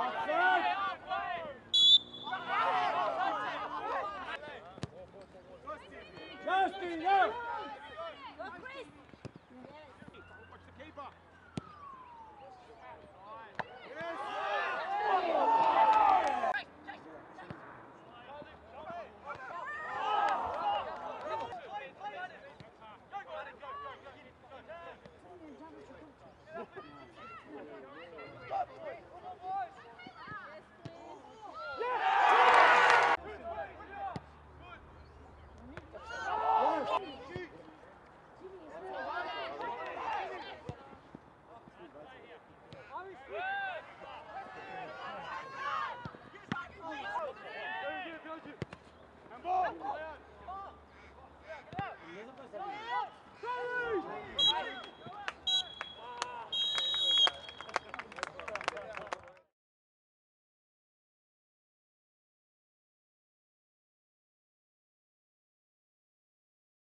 Oh,